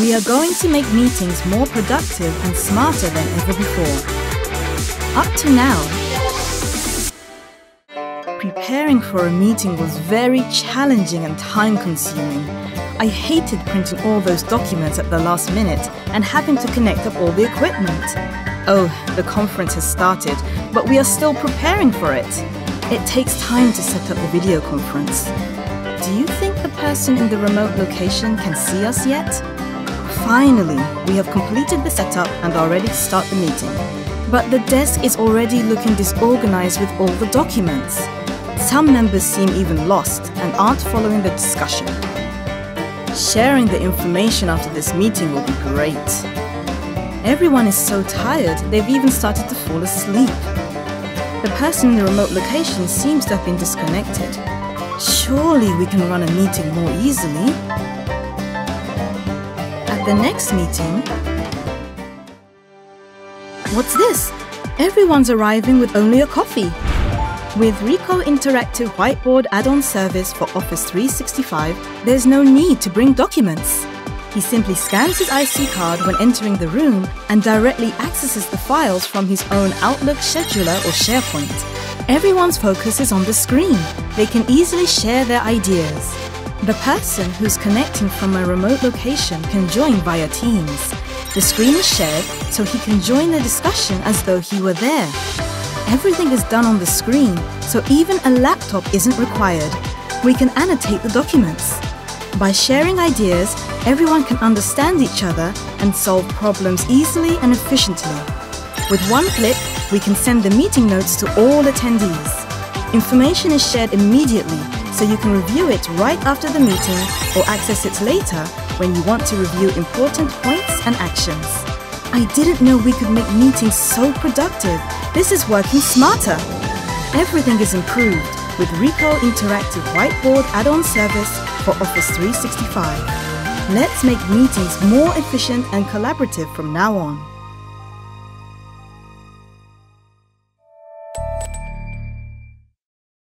We are going to make meetings more productive and smarter than ever before. Up to now, preparing for a meeting was very challenging and time consuming. I hated printing all those documents at the last minute and having to connect up all the equipment. Oh, the conference has started, but we are still preparing for it. It takes time to set up the video conference. Do you think the person in the remote location can see us yet? Finally, we have completed the setup and are ready to start the meeting. But the desk is already looking disorganized with all the documents. Some members seem even lost and aren't following the discussion. Sharing the information after this meeting will be great. Everyone is so tired, they've even started to fall asleep. The person in the remote location seems to have been disconnected. Surely we can run a meeting more easily. The next meeting... What's this? Everyone's arriving with only a coffee. With Ricoh Interactive Whiteboard add-on service for Office 365, there's no need to bring documents. He simply scans his IC card when entering the room and directly accesses the files from his own Outlook scheduler or SharePoint. Everyone's focus is on the screen. They can easily share their ideas. The person who's connecting from a remote location can join via Teams. The screen is shared so he can join the discussion as though he were there. Everything is done on the screen, so even a laptop isn't required. We can annotate the documents. By sharing ideas, everyone can understand each other and solve problems easily and efficiently. With one click, we can send the meeting notes to all attendees. Information is shared immediately, so you can review it right after the meeting or access it later when you want to review important points and actions. I didn't know we could make meetings so productive. This is working smarter. Everything is improved with Ricoh Interactive Whiteboard add-on service for Office 365. Let's make meetings more efficient and collaborative from now on.